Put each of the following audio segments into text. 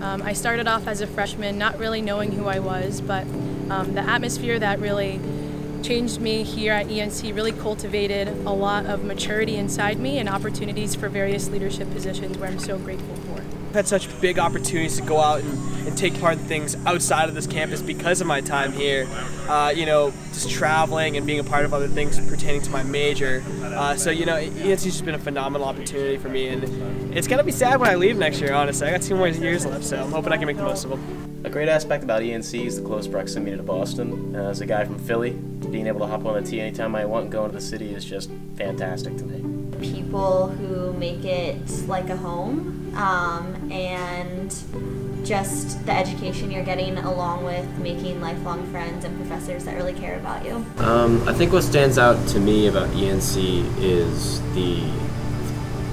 Um, I started off as a freshman not really knowing who I was, but um, the atmosphere that really changed me here at ENC really cultivated a lot of maturity inside me and opportunities for various leadership positions where I'm so grateful for. I've had such big opportunities to go out and, and take part in things outside of this campus because of my time here. Uh, you know, just traveling and being a part of other things pertaining to my major. Uh, so, you know, ENC's just been a phenomenal opportunity for me, and it's going to be sad when I leave next year, honestly. I got two more years left, so I'm hoping I can make the most of them. A great aspect about ENC is the close proximity to Boston. Uh, as a guy from Philly, being able to hop on the T anytime I want and go into the city is just fantastic to me. People who make it like a home um, and just the education you're getting along with making lifelong friends and professors that really care about you. Um, I think what stands out to me about ENC is the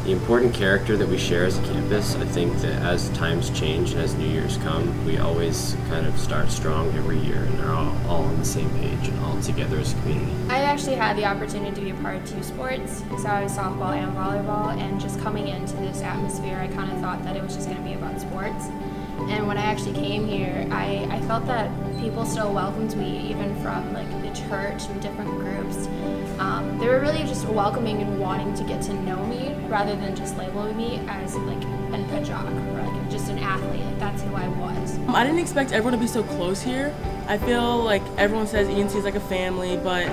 the important character that we share as a campus. I think that as times change and as New Year's come, we always kind of start strong every year and are all, all on the same page and all together as a community. I actually had the opportunity to be a part of two sports, so I was softball and volleyball, and just coming into this atmosphere, I kind of thought that it was just going to be about sports. And when I actually came here, I, I felt that people still welcomed me, even from like the church and different groups. Um, they were really just welcoming and wanting to get to know me rather than just labeling me as like a jock or like just an athlete. That's who I was. I didn't expect everyone to be so close here. I feel like everyone says ENC is like a family, but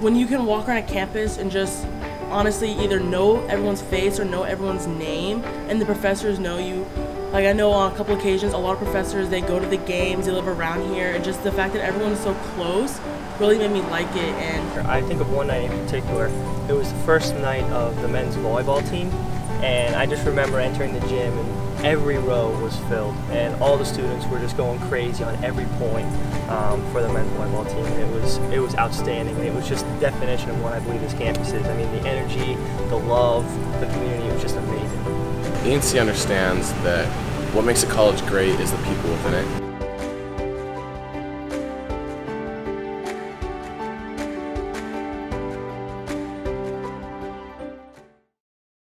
when you can walk around a campus and just honestly either know everyone's face or know everyone's name and the professors know you like I know on a couple occasions, a lot of professors they go to the games, they live around here, and just the fact that everyone's so close really made me like it. And I think of one night in particular. It was the first night of the men's volleyball team, and I just remember entering the gym and every row was filled, and all the students were just going crazy on every point um, for the men's volleyball team. It was it was outstanding. It was just the definition of what I believe this campus is. I mean, the energy, the love, the community. It was just amazing. ENC understands that what makes a college great is the people within it.